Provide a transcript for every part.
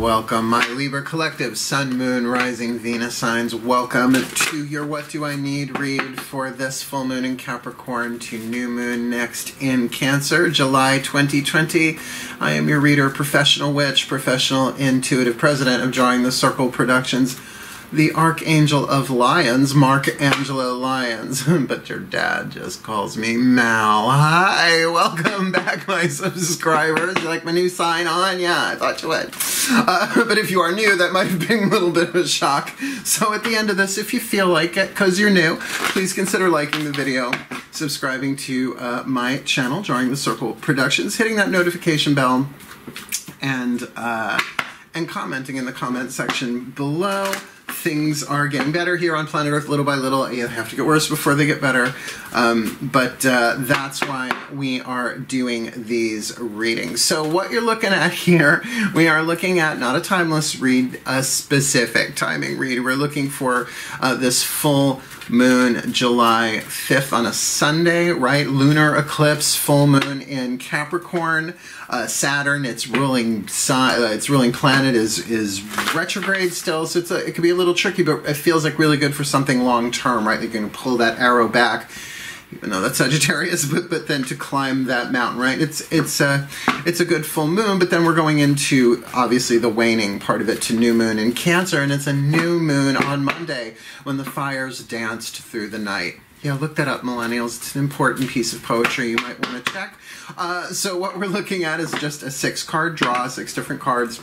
welcome, my Libra Collective Sun, Moon, Rising, Venus signs. Welcome to your What Do I Need read for this full moon in Capricorn to new moon next in Cancer, July 2020. I am your reader, professional witch, professional intuitive president of Drawing the Circle Productions the Archangel of Lions, Mark Angelo Lyons, but your dad just calls me Mal. Hi, welcome back, my subscribers. You like my new sign on? Yeah, I thought you would. Uh, but if you are new, that might have been a little bit of a shock. So at the end of this, if you feel like it, because you're new, please consider liking the video, subscribing to uh, my channel, Drawing the Circle Productions, hitting that notification bell, and uh, and commenting in the comment section below things are getting better here on planet Earth little by little. They have to get worse before they get better. Um, but uh, that's why we are doing these readings. So, what you're looking at here, we are looking at not a timeless read, a specific timing read. We're looking for uh, this full moon July 5th on a Sunday, right? Lunar eclipse, full moon in Capricorn. Uh, Saturn, its ruling sign, uh, its ruling planet is is retrograde still, so it's a, it could be a little tricky, but it feels like really good for something long term, right? You're going to pull that arrow back even though that's Sagittarius, but but then to climb that mountain, right? It's it's a it's a good full moon, but then we're going into obviously the waning part of it to new moon in Cancer, and it's a new moon on Monday when the fires danced through the night. Yeah, look that up, millennials. It's an important piece of poetry you might want to check. Uh, so what we're looking at is just a six card draw, six different cards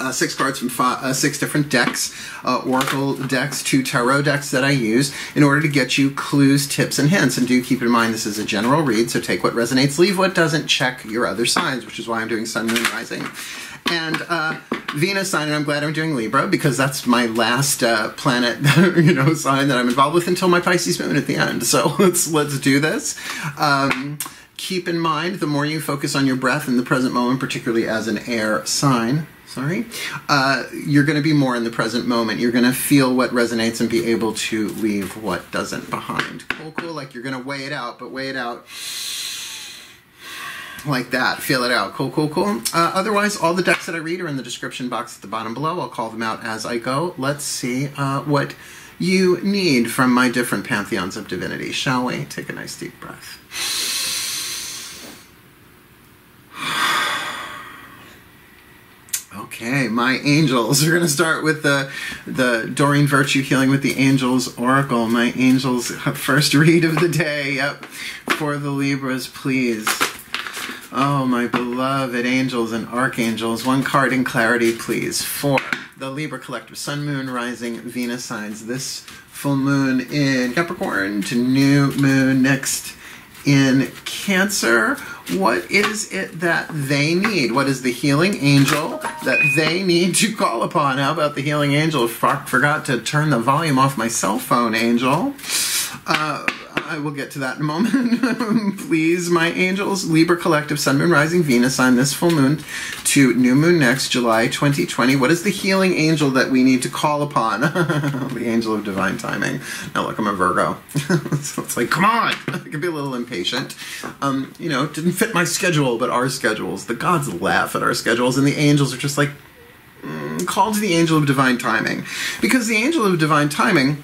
uh, six cards from five, uh, six different decks, uh, Oracle decks, two Tarot decks that I use in order to get you clues, tips, and hints. And do keep in mind this is a general read, so take what resonates, leave what doesn't, check your other signs, which is why I'm doing Sun, Moon, Rising. And uh, Venus sign, and I'm glad I'm doing Libra because that's my last uh, planet, you know, sign that I'm involved with until my Pisces moon at the end. So let's let's do this. Um, keep in mind, the more you focus on your breath in the present moment, particularly as an air sign, sorry, uh, you're going to be more in the present moment. You're going to feel what resonates and be able to leave what doesn't behind. Cool, cool. Like you're going to weigh it out, but weigh it out like that. Feel it out. Cool, cool, cool. Uh, otherwise, all the decks that I read are in the description box at the bottom below. I'll call them out as I go. Let's see uh, what you need from my different pantheons of divinity, shall we? Take a nice deep breath. Okay, my angels. We're going to start with the the Doreen Virtue Healing with the Angels Oracle. My angels first read of the day. Yep, for the Libras, please. Oh, my beloved angels and archangels. One card in clarity, please. For the Libra Collective, Sun, Moon, Rising, Venus signs. This full moon in Capricorn to new moon next in Cancer what is it that they need? What is the healing angel that they need to call upon? How about the healing angel? forgot to turn the volume off my cell phone, angel. Uh, I will get to that in a moment. Please, my angels, Libra Collective, Sun, Moon, Rising, Venus on this full moon to new moon next, July 2020. What is the healing angel that we need to call upon? the angel of divine timing. Now, look, I'm a Virgo. so it's like, come on! I can be a little impatient. Um, you know, didn't fit my schedule, but our schedules. The gods laugh at our schedules, and the angels are just like, mm, call to the angel of divine timing. Because the angel of divine timing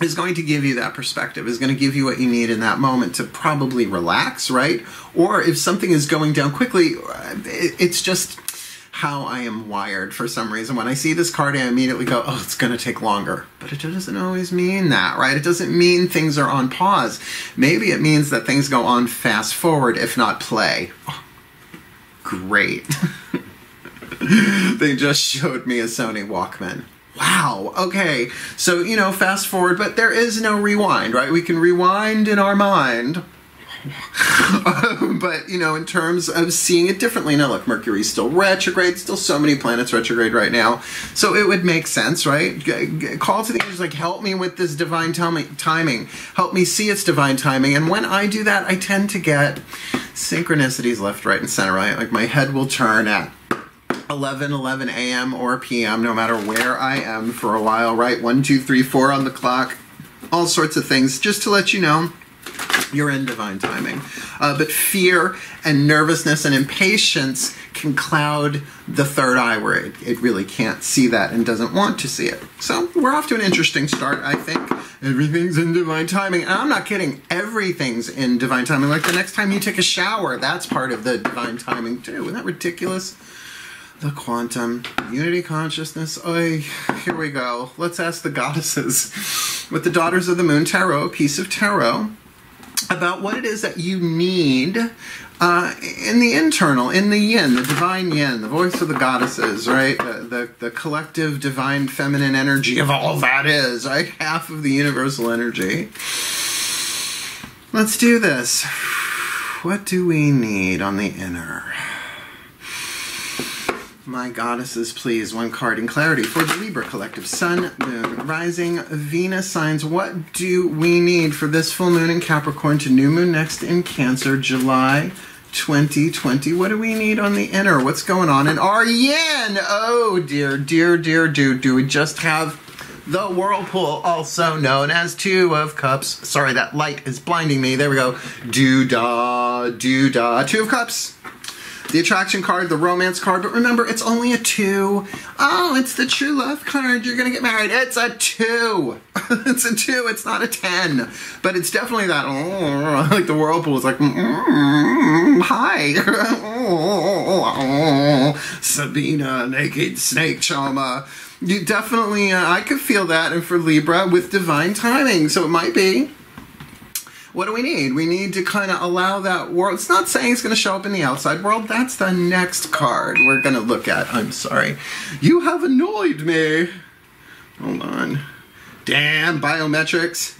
is going to give you that perspective, is going to give you what you need in that moment to probably relax, right? Or if something is going down quickly, uh, it's just how I am wired for some reason. When I see this card, I immediately go, oh, it's going to take longer. But it doesn't always mean that, right? It doesn't mean things are on pause. Maybe it means that things go on fast forward, if not play. Oh, great. they just showed me a Sony Walkman wow, okay. So, you know, fast forward, but there is no rewind, right? We can rewind in our mind. but you know, in terms of seeing it differently, now look, Mercury's still retrograde, still so many planets retrograde right now, so it would make sense, right? Call to the angels, like, help me with this divine timing, help me see its divine timing, and when I do that, I tend to get synchronicities left, right, and center, right? Like my head will turn at 11 11 a.m. or p.m. no matter where I am for a while, right? One, two, three, four on the clock, all sorts of things, just to let you know you're in divine timing. Uh, but fear and nervousness and impatience can cloud the third eye where it, it really can't see that and doesn't want to see it. So we're off to an interesting start, I think. Everything's in divine timing. And I'm not kidding, everything's in divine timing. Like the next time you take a shower, that's part of the divine timing too. Isn't that ridiculous? The quantum, unity consciousness. Oy, here we go. Let's ask the goddesses. With the Daughters of the Moon Tarot, piece of tarot about what it is that you need uh, in the internal, in the yin, the divine yin, the voice of the goddesses, right? The, the, the collective divine feminine energy of all that is, right? Half of the universal energy. Let's do this. What do we need on the inner? My goddesses, please, one card in clarity for the Libra collective. Sun, Moon, Rising, Venus signs. What do we need for this full moon in Capricorn to new moon next in Cancer, July 2020? What do we need on the inner? What's going on in our yin? Oh, dear, dear, dear, do, do we just have the whirlpool, also known as Two of Cups? Sorry, that light is blinding me. There we go. Do da, do da. Two of Cups the attraction card, the romance card, but remember, it's only a two. Oh, it's the true love card. You're gonna get married. It's a two. it's a two. It's not a ten. But it's definitely that. Oh, like the whirlpool is like, mm, hi, Sabina, naked snake charmer. You definitely, uh, I could feel that, and for Libra with divine timing. So it might be what do we need? We need to kind of allow that world. It's not saying it's going to show up in the outside world. That's the next card we're going to look at. I'm sorry. You have annoyed me. Hold on. Damn, biometrics.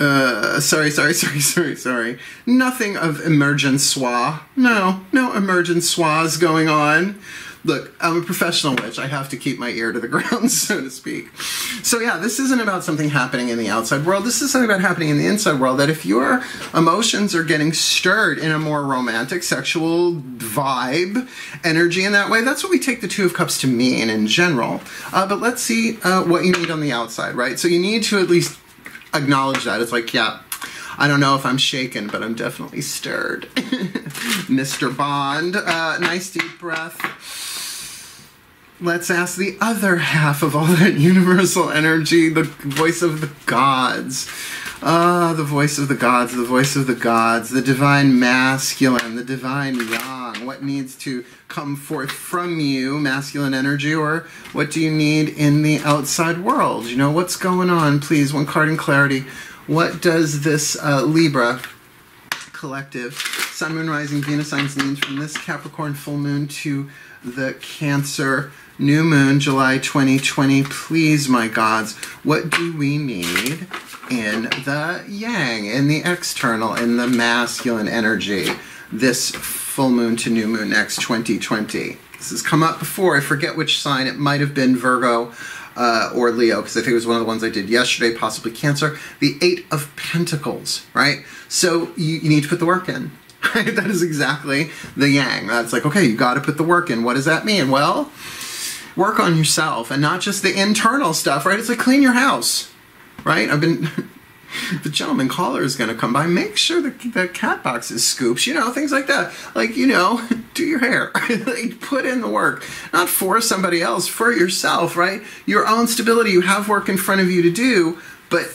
Uh, sorry, sorry, sorry, sorry, sorry. Nothing of emergent schwa. No, no emergent schwas going on look, I'm a professional witch. I have to keep my ear to the ground, so to speak. So yeah, this isn't about something happening in the outside world. This is something about happening in the inside world. That if your emotions are getting stirred in a more romantic, sexual vibe, energy in that way, that's what we take the Two of Cups to mean in general. Uh, but let's see uh, what you need on the outside, right? So you need to at least acknowledge that. It's like, yeah, I don't know if I'm shaken, but I'm definitely stirred. Mr. Bond, uh, nice deep breath let's ask the other half of all that universal energy, the voice of the gods. Ah, the voice of the gods, the voice of the gods, the divine masculine, the divine yang. What needs to come forth from you, masculine energy, or what do you need in the outside world? You know, what's going on? Please, one card in clarity. What does this uh, Libra collective, Sun, Moon, Rising, Venus signs need from this Capricorn full moon to the Cancer New moon, July 2020. Please, my gods, what do we need in the yang, in the external, in the masculine energy this full moon to new moon next 2020? This has come up before. I forget which sign. It might have been Virgo. Uh, or Leo, because I think it was one of the ones I did yesterday, possibly Cancer. The Eight of Pentacles, right? So you, you need to put the work in. Right? That is exactly the yang. That's like, okay, you got to put the work in. What does that mean? Well, work on yourself and not just the internal stuff, right? It's like clean your house, right? I've been. the gentleman caller is going to come by. Make sure the, the cat box is scoops, you know, things like that. Like, you know, do your hair. like, put in the work. Not for somebody else, for yourself, right? Your own stability. You have work in front of you to do, but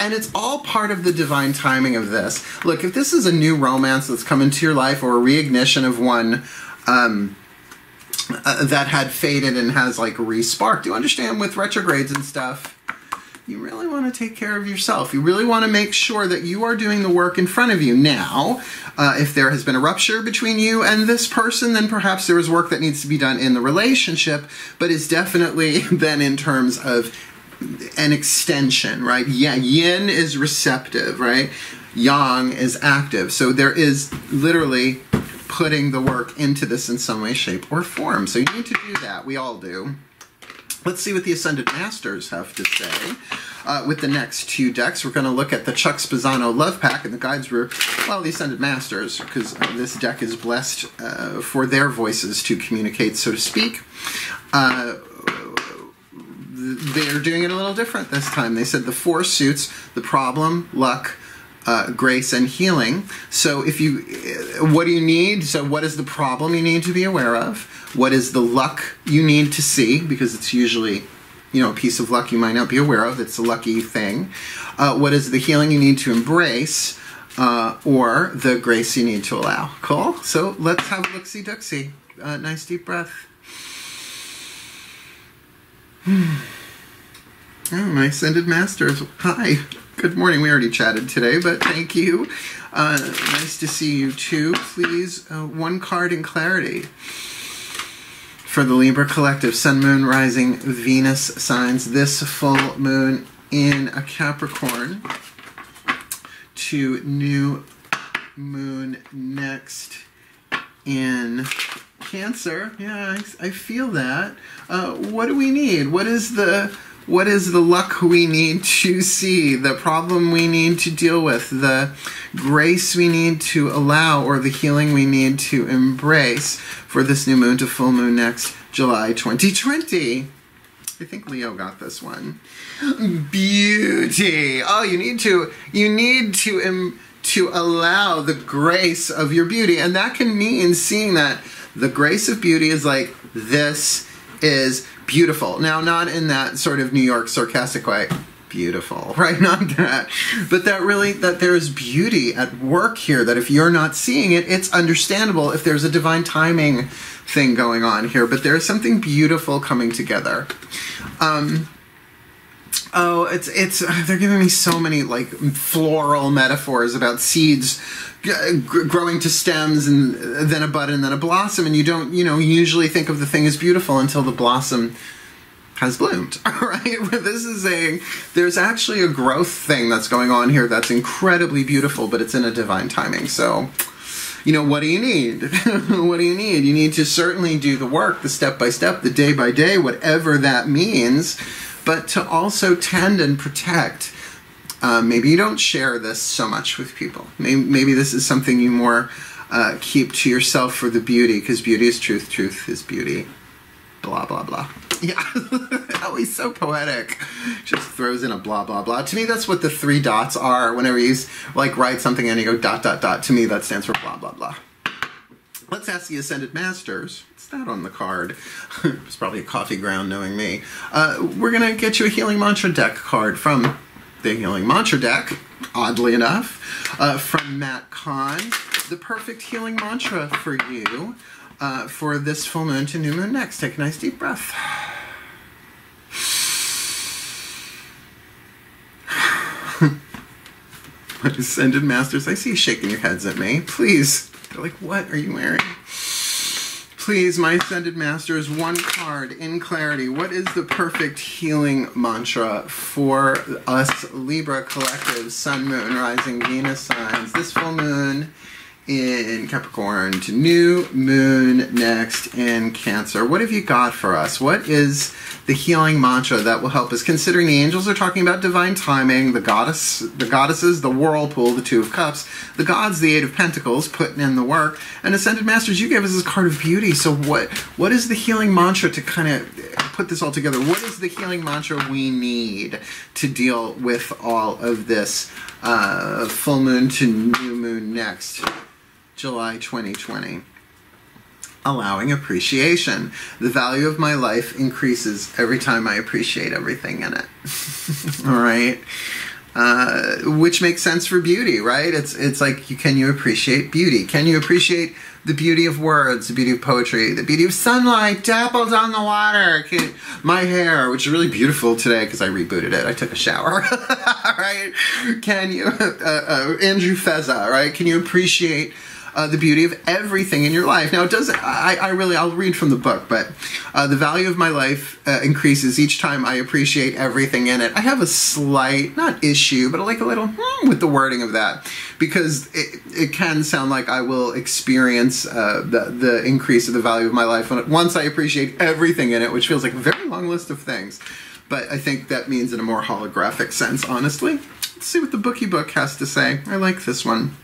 and it's all part of the divine timing of this. Look, if this is a new romance that's come into your life or a reignition of one, um, uh, that had faded and has like resparked. You understand with retrogrades and stuff, you really want to take care of yourself. You really want to make sure that you are doing the work in front of you. Now, uh, if there has been a rupture between you and this person, then perhaps there is work that needs to be done in the relationship, but is definitely then in terms of an extension, right? Yeah, yin is receptive, right? Yang is active. So there is literally putting the work into this in some way, shape, or form. So you need to do that. We all do. Let's see what the Ascended Masters have to say. Uh, with the next two decks, we're going to look at the Chuck Spezzano Love Pack, and the guides were, well, the Ascended Masters, because this deck is blessed uh, for their voices to communicate, so to speak. Uh, they're doing it a little different this time. They said the four suits: the problem, luck, uh, grace, and healing. So, if you, uh, what do you need? So, what is the problem you need to be aware of? What is the luck you need to see? Because it's usually, you know, a piece of luck you might not be aware of. It's a lucky thing. Uh, what is the healing you need to embrace? Uh, or the grace you need to allow. Cool? So let's have a look-see duxie. Uh, nice deep breath. Oh, my ascended masters. Hi. Good morning. We already chatted today, but thank you. Uh, nice to see you too. Please, uh, one card in clarity for the Libra Collective Sun, Moon, Rising, Venus signs this full moon in a Capricorn to new moon next in Cancer. Yeah, I, I feel that. Uh, what do we need? What is the what is the luck we need to see, the problem we need to deal with, the grace we need to allow, or the healing we need to embrace for this new moon to full moon next July 2020? I think Leo got this one. Beauty. Oh, you need to you need to um, to allow the grace of your beauty, and that can mean seeing that the grace of beauty is like this is beautiful. Now, not in that sort of New York sarcastic way. Beautiful, right? Not that, but that really that there's beauty at work here. That if you're not seeing it, it's understandable if there's a divine timing thing going on here. But there's something beautiful coming together. Um, oh, it's it's they're giving me so many like floral metaphors about seeds growing to stems and then a bud and then a blossom. And you don't you know usually think of the thing as beautiful until the blossom has bloomed right? This is a there's actually a growth thing that's going on here that's incredibly beautiful but it's in a divine timing. So you know what do you need? What do you need? You need to certainly do the work the step by step the day by day whatever that means but to also tend and protect uh, maybe you don't share this so much with people. Maybe, maybe this is something you more uh, keep to yourself for the beauty, because beauty is truth, truth is beauty. Blah, blah, blah. Yeah. he's so poetic. Just throws in a blah, blah, blah. To me, that's what the three dots are. Whenever you like write something and you go dot, dot, dot, to me, that stands for blah, blah, blah. Let's ask the Ascended Masters. That on the card? it's probably a coffee ground knowing me. Uh, we're going to get you a Healing Mantra deck card from the Healing Mantra deck, oddly enough, uh, from Matt Kahn. The perfect healing mantra for you uh, for this full moon to new moon next. Take a nice deep breath. Ascended Masters, I see you shaking your heads at me. Please. They're like, what are you wearing? Please, my Ascended Masters, one card in clarity. What is the perfect healing mantra for us Libra collective, Sun, Moon, Rising, Venus signs? This full moon in Capricorn to new moon next in Cancer. What have you got for us? What is the healing mantra that will help us? Considering the angels are talking about divine timing, the goddess, the goddesses, the whirlpool, the two of cups, the gods, the eight of pentacles, putting in the work, and ascended masters. You gave us this card of beauty. So what? What is the healing mantra to kind of put this all together? What is the healing mantra we need to deal with all of this uh, full moon to new moon next? July 2020. Allowing appreciation. The value of my life increases every time I appreciate everything in it. All right. Uh, which makes sense for beauty, right? It's it's like you can you appreciate beauty? Can you appreciate the beauty of words, the beauty of poetry, the beauty of sunlight dappled on the water? Can, my hair, which is really beautiful today because I rebooted it. I took a shower, right? Can you, uh, uh, Andrew Feza, right? Can you appreciate? Uh, the beauty of everything in your life. Now, it doesn't, I, I really, I'll read from the book, but uh, the value of my life uh, increases each time I appreciate everything in it. I have a slight, not issue, but like a little hmm, with the wording of that because it, it can sound like I will experience uh, the, the increase of the value of my life once I appreciate everything in it, which feels like a very long list of things. But I think that means in a more holographic sense, honestly. Let's see what the bookie book has to say. I like this one.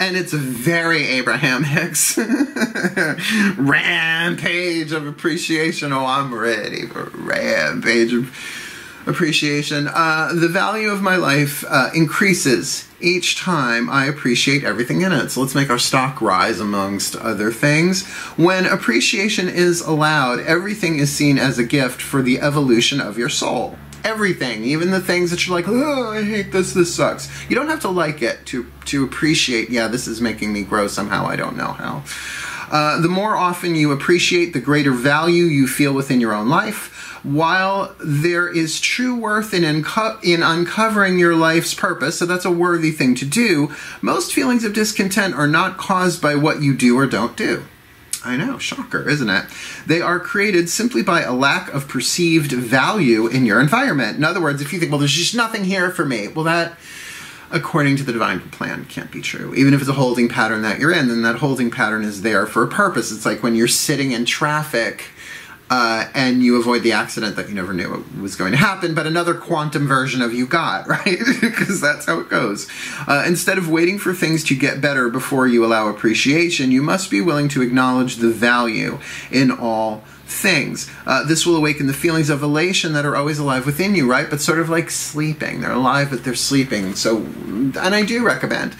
And it's a very Abraham Hicks. rampage of appreciation. Oh, I'm ready for rampage of appreciation. Uh, the value of my life uh, increases each time I appreciate everything in it. So let's make our stock rise amongst other things. When appreciation is allowed, everything is seen as a gift for the evolution of your soul. Everything, even the things that you're like, oh, I hate this, this sucks. You don't have to like it to to appreciate. Yeah, this is making me grow somehow. I don't know how. Uh, the more often you appreciate, the greater value you feel within your own life while there is true worth in, unco- in uncovering your life's purpose, so that's a worthy thing to do, most feelings of discontent are not caused by what you do or don't do. I know, shocker, isn't it? They are created simply by a lack of perceived value in your environment. In other words, if you think, well, there's just nothing here for me, well, that, according to the divine plan, can't be true. Even if it's a holding pattern that you're in, then that holding pattern is there for a purpose. It's like when you're sitting in traffic uh, and you avoid the accident that you never knew was going to happen, but another quantum version of you got, right? Because that's how it goes. Uh, instead of waiting for things to get better before you allow appreciation, you must be willing to acknowledge the value in all things. Uh, this will awaken the feelings of elation that are always alive within you, right? But sort of like sleeping. They're alive, but they're sleeping. So, and I do recommend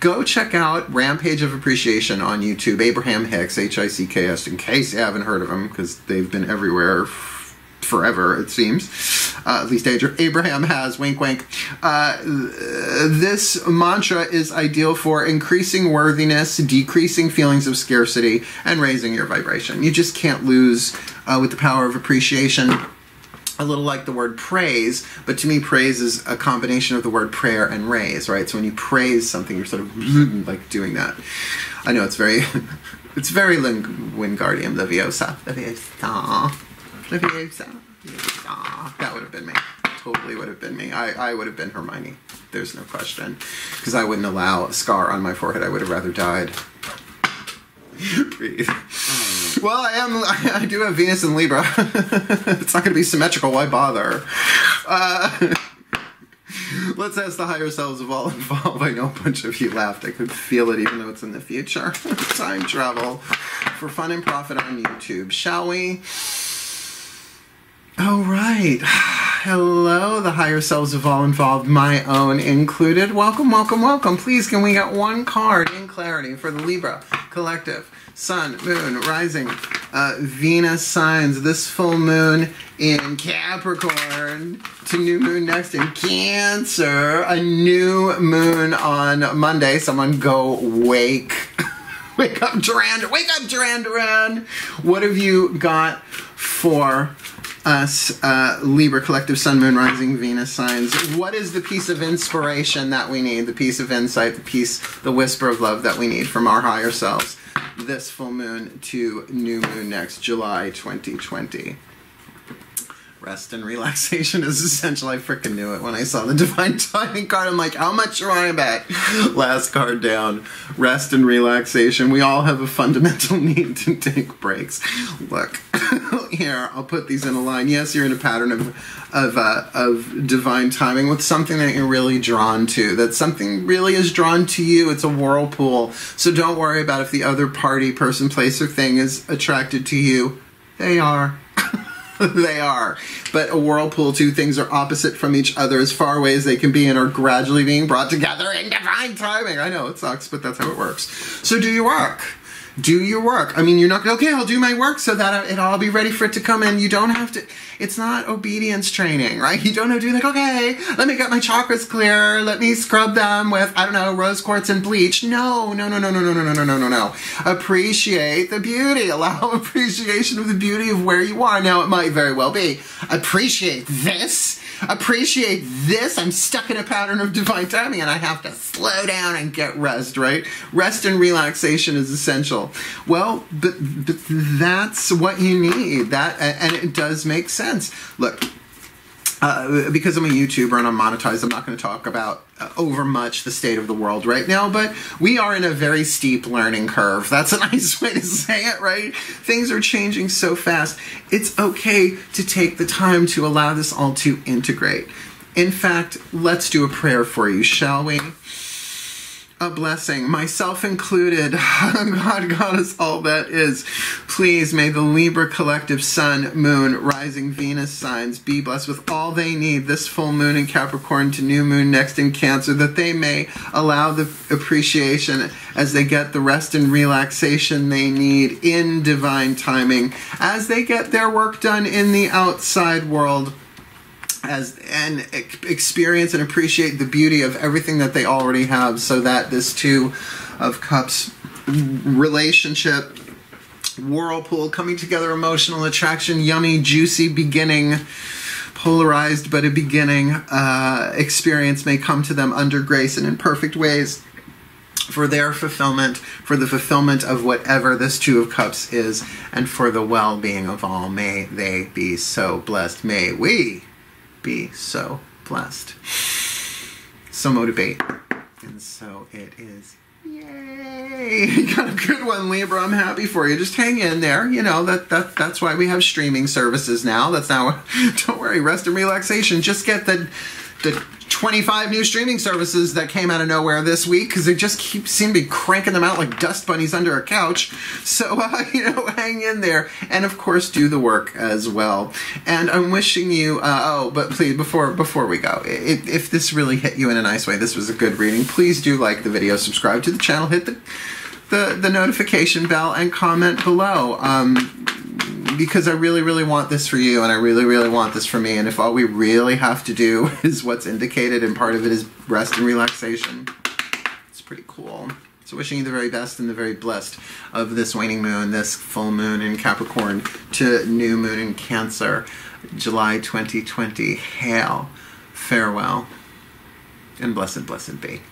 go check out Rampage of Appreciation on YouTube. Abraham Hicks, H I C K S, in case you haven't heard of him, because they've been everywhere forever, it seems. Uh, at least Abraham has, wink wink. Uh, this mantra is ideal for increasing worthiness, decreasing feelings of scarcity, and raising your vibration. You just can't lose uh, with the power of appreciation a little like the word praise, but to me, praise is a combination of the word prayer and raise, right? So when you praise something, you're sort of mm-hmm. like doing that. I know it's very, it's very Wingardium Leviosa. Leviosa. Leviosa. Leviosa. That would have been me. Totally would have been me. I, I would have been Hermione. There's no question. Because I wouldn't allow a scar on my forehead. I would have rather died. Breathe. Well, I am. I do have Venus and Libra. it's not going to be symmetrical. Why bother? Uh, let's ask the higher selves of all involved. I know a bunch of you laughed. I could feel it, even though it's in the future. Time travel for fun and profit on YouTube, shall we? All right. Hello, the higher selves of all involved, my own included. Welcome, welcome, welcome. Please, can we get one card in clarity for the Libra Collective? Sun, Moon, Rising, uh, Venus signs this full moon in Capricorn to new moon next in Cancer. A new moon on Monday. Someone go wake. wake up, Duran. Wake up, Duran Duran. What have you got for us, uh, Libra Collective Sun, Moon, Rising, Venus signs. What is the piece of inspiration that we need, the piece of insight, the piece, the whisper of love that we need from our higher selves? this full moon to new moon next July 2020. Rest and relaxation is essential. I freaking knew it when I saw the divine timing card. I'm like, how much are I bet? Last card down. Rest and relaxation. We all have a fundamental need to take breaks. Look, here, I'll put these in a line. Yes, you're in a pattern of of uh, of divine timing with something that you're really drawn to. That something really is drawn to you. It's a whirlpool. So don't worry about if the other party, person, place, or thing is attracted to you. They are. they are. But a whirlpool, two things are opposite from each other as far away as they can be and are gradually being brought together in divine timing. I know it sucks, but that's how it works. So do your work do your work. I mean, you're not okay. I'll do my work so that it'll all be ready for it to come in. You don't have to. It's not obedience training, right? You don't have to be like, okay, let me get my chakras clear. Let me scrub them with I don't know rose quartz and bleach. No, no, no, no, no, no, no, no, no, no, no. Appreciate the beauty. Allow appreciation of the beauty of where you are. Now, it might very well be appreciate this appreciate this. I'm stuck in a pattern of divine timing and I have to slow down and get rest, right? Rest and relaxation is essential. Well, but, but that's what you need. That and it does make sense. Look, uh, because I'm a YouTuber and I'm monetized, I'm not going to talk about uh, over much the state of the world right now, but we are in a very steep learning curve. That's a nice way to say it, right? Things are changing so fast. It's okay to take the time to allow this all to integrate. In fact, let's do a prayer for you, shall we? A blessing, myself included. God got us all that is. Please may the Libra collective sun, moon, rising Venus signs be blessed with all they need this full moon in Capricorn to new moon next in Cancer, that they may allow the appreciation as they get the rest and relaxation they need in divine timing, as they get their work done in the outside world as and experience and appreciate the beauty of everything that they already have so that this two of cups relationship whirlpool coming together emotional attraction yummy juicy beginning polarized but a beginning uh, experience may come to them under grace and in perfect ways for their fulfillment, for the fulfillment of whatever this Two of Cups is, and for the well being of all. May they be so blessed. May we be so blessed. So mote it be. And so it is. Yay! You got a good one, Libra. I'm happy for you. Just hang in there. You know that that that's why we have streaming services now. That's now. Don't worry. Rest and relaxation. Just get the the 25 new streaming services that came out of nowhere this week because they just keep seem to be cranking them out like dust bunnies under a couch. So uh, you know, hang in there, and of course, do the work as well. And I'm wishing you. Uh, oh, but please, before before we go, if, if this really hit you in a nice way, this was a good reading. Please do like the video, subscribe to the channel, hit the the, the notification bell, and comment below. Um, because I really, really want this for you, and I really, really want this for me. And if all we really have to do is what's indicated, and part of it is rest and relaxation, it's pretty cool. So, wishing you the very best and the very blessed of this waning moon, this full moon in Capricorn to new moon in Cancer, July 2020. Hail, farewell, and blessed, blessed be.